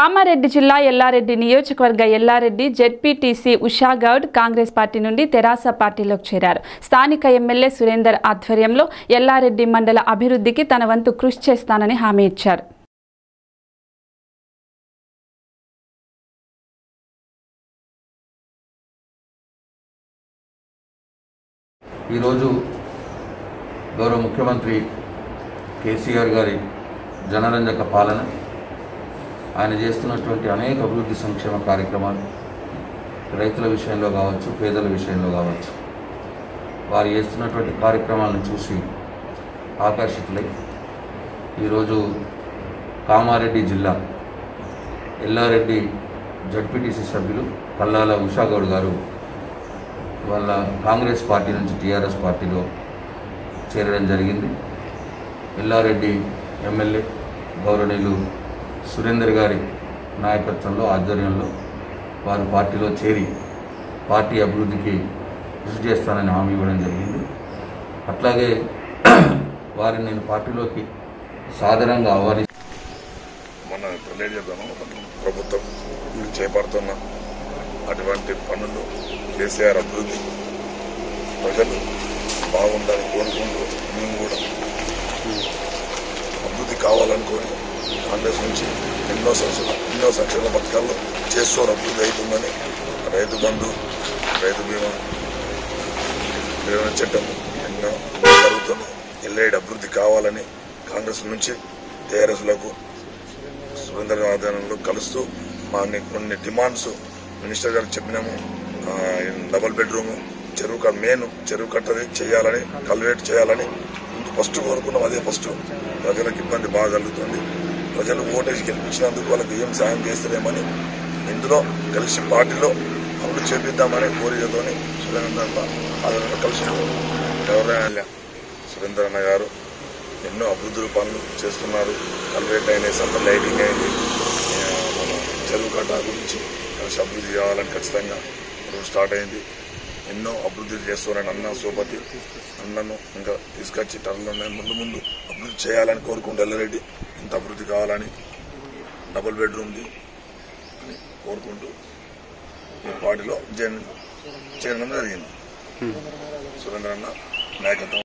కామారెడ్డి జిల్లా ఎల్లారెడ్డి నియోజకవర్గ Yellareddy ZPTC Usha Goud Congress party నుండి తెరాస పార్టీలోకి చేరారు. స్థానిక ఎమ్మెల్యే సురేందర్ ఆధ్వర్యంలో ఎల్లారెడ్డి మండల అభివృద్ధికి తన వంతు కృషి చేస్తానని హామీ ఇచ్చారు. ఈరోజు గౌరవ ముఖ్యమంత్రి కేసీఆర్ గారి జనరంజక పాలన ఆయన చేస్తున్నటువంటి అనేక అభివృద్ధి సంక్షేమ కార్యక్రమాలు రైతుల విషయంలో కావచ్చు పేదల విషయంలో కావచ్చు వారు చేస్తున్నటువంటి కార్యక్రమాలను చూసి ఆకర్షితులై ఈరోజు కామారెడ్డి జిల్లా ఎల్లారెడ్డి జడ్పీటీసీ సభ్యులు కల్లాల ఉషాగౌడ్ గారు వాళ్ళ కాంగ్రెస్ పార్టీ నుంచి టీఆర్ఎస్ పార్టీలో చేరడం జరిగింది. ఎల్లారెడ్డి ఎమ్మెల్యే గౌరవనీయులు సురేందర్ గారి నాయకత్వంలో ఆధ్వర్యంలో వారు పార్టీలో చేరి పార్టీ అభివృద్ధికి కృషి చేస్తానని హామీ ఇవ్వడం జరిగింది. అట్లాగే వారిని నేను పార్టీలోకి సాధారణంగా ఆహ్వాని మన తెలియజేద్దాము ప్రభుత్వం చేపడుతున్న అటువంటి పనులు కేసీఆర్ అభివృద్ధి ప్రజలు బాగుండాలని కోరుకుంటూ కాంగ్రెస్ నుంచి ఎన్నో సంక్షేమ ఎన్నో సంక్షేమ పథకాలు చేస్తూ అభివృద్ధి అవుతుందని రైతు బంధు రైతు బీమా బీమా చట్టం ఎన్నో జరుగుతుంది ఎల్ఐడి అభివృద్ధి కావాలని కాంగ్రెస్ నుంచి టీఆర్ఎస్లకు సురేందర్ ఆధ్వర్యంలో కలుస్తూ మా కొన్ని డిమాండ్స్ మినిస్టర్ గారికి చెప్పినాము. డబల్ డబుల్ బెడ్రూమ్ చెరువు మెయిన్ చెరువు కట్టది చేయాలని కల్వేట్ చేయాలని ముందు ఫస్ట్ కోరుకున్నాం. అదే ఫస్ట్ ప్రజలకు ఇబ్బంది బాగా కలుగుతుంది. ప్రజలు ఓటేసి గెలిపించినందుకు వాళ్ళకి ఏం సాయం చేస్తలేమని ఇందులో కలిసి పార్టీలో అమలు చేపిద్దామని కోరికతోని సురేంద్ర అన్న కలిసి ఎవరైనా సురేందర్ అన్న గారు ఎన్నో అభివృద్ధి పనులు చేస్తున్నారు. కల్వేట్ అయినాయి సంత లైటింగ్ అయింది. మన చెరువు కట్ట గురించి కలిసి అభివృద్ధి చేయాలని ఖచ్చితంగా ఇప్పుడు స్టార్ట్ అయింది. ఎన్నో అభివృద్ధి చేస్తున్నాను అన్న సోపతి అన్నను ఇంకా తీసుకొచ్చి టర్లో ముందు ముందు అభివృద్ధి చేయాలని కోరుకుంటూ ఎల్లారెడ్డి ఇంత అభివృద్ధి కావాలని డబుల్ బెడ్రూమ్ది అని కోరుకుంటూ ఈ పార్టీలో జైన్ చేయడం జరిగింది. సురేంద్ర అన్న నాయకత్వం